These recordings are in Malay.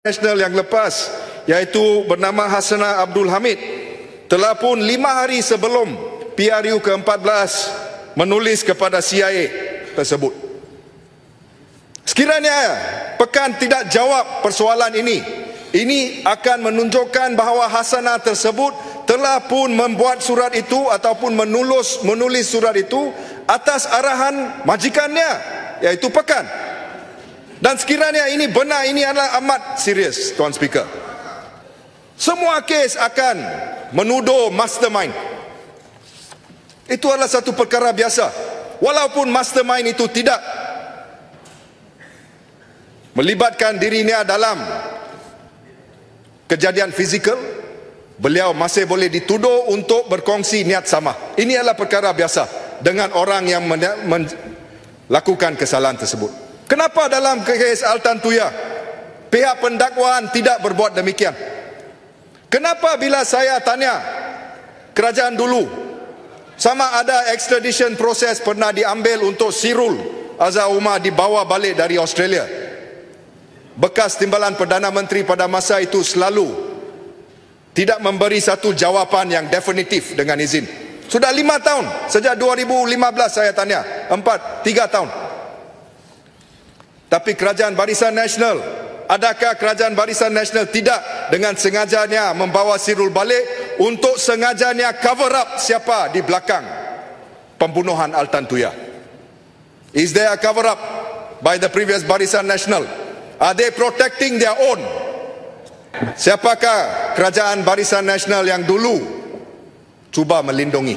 nasional yang lepas iaitu bernama Hasana Abdul Hamid telah pun lima hari sebelum PRU ke-14 menulis kepada CIA tersebut. Sekiranya pekan tidak jawab persoalan ini, ini akan menunjukkan bahawa Hasana tersebut telah pun membuat surat itu ataupun menulis menulis surat itu atas arahan majikannya iaitu pekan dan sekiranya ini benar, ini adalah amat serius, Tuan Speaker. Semua kes akan menuduh mastermind. Itu adalah satu perkara biasa. Walaupun mastermind itu tidak melibatkan dirinya dalam kejadian fizikal, beliau masih boleh dituduh untuk berkongsi niat sama. Ini adalah perkara biasa dengan orang yang melakukan kesalahan tersebut. Kenapa dalam kes Altan Tuya pihak pendakwaan tidak berbuat demikian? Kenapa bila saya tanya kerajaan dulu sama ada extradition proses pernah diambil untuk Sirul Azhar Umar dibawa balik dari Australia? Bekas timbalan Perdana Menteri pada masa itu selalu tidak memberi satu jawapan yang definitif dengan izin. Sudah lima tahun, sejak 2015 saya tanya, empat, tiga tahun. Tapi kerajaan Barisan Nasional, adakah kerajaan Barisan Nasional tidak dengan sengajanya membawa Sirul balik untuk sengajanya cover up siapa di belakang pembunuhan Altan Tuya? Is there a cover up by the previous Barisan Nasional? Are they protecting their own? Siapakah kerajaan Barisan Nasional yang dulu cuba melindungi?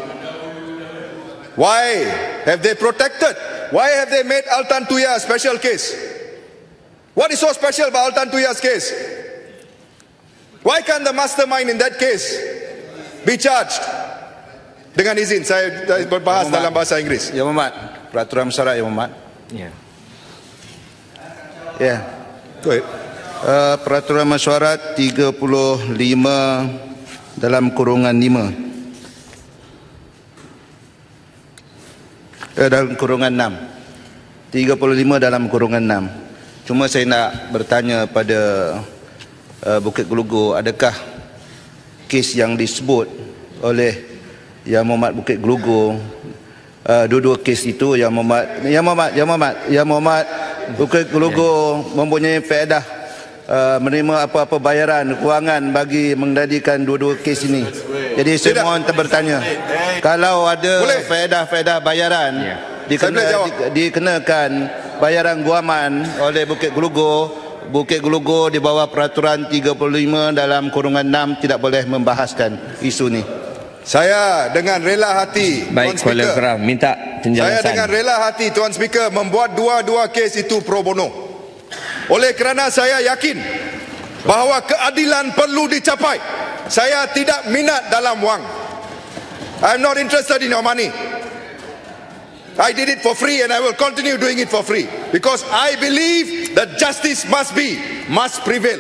Why have they protected? Why have they made Altan Tuya a special case? What is so special about Altan Tuya's case? Why can't the mastermind in that case be charged? Dengan izin saya berbahas dalam bahasa Inggeris. Ya Muhammad, peraturan masyarakat ya Muhammad. Ya. Ya. Baik. Uh, peraturan mesyuarat 35 dalam kurungan 5 eh, dalam kurungan 6 35 dalam kurungan 6 cuma saya nak bertanya pada uh, Bukit Gelugu adakah kes yang disebut oleh Yang Muhammad Bukit Gelugu uh, dua-dua kes itu? Yang Muhammad Yang Muhammad Yang Muhammad Yang Muhammad Bukit Gelugu mempunyai faedah uh, menerima apa-apa bayaran kewangan bagi mengendalikan dua-dua kes ini. Jadi saya Tidak. mohon bertanya kalau ada faedah-faedah bayaran ya. dikena, di, dikenakan bayaran guaman oleh Bukit Gelugo. Bukit Gelugo di bawah peraturan 35 dalam kurungan 6 tidak boleh membahaskan isu ini saya dengan rela hati Baik Tuan Speaker. Kerang, minta penjelasan. Saya dengan rela hati Tuan Speaker membuat dua-dua kes itu pro bono. Oleh kerana saya yakin bahawa keadilan perlu dicapai. Saya tidak minat dalam wang. I'm not interested in your money. I did it for free and I will continue doing it for free because I believe that justice must be, must prevail.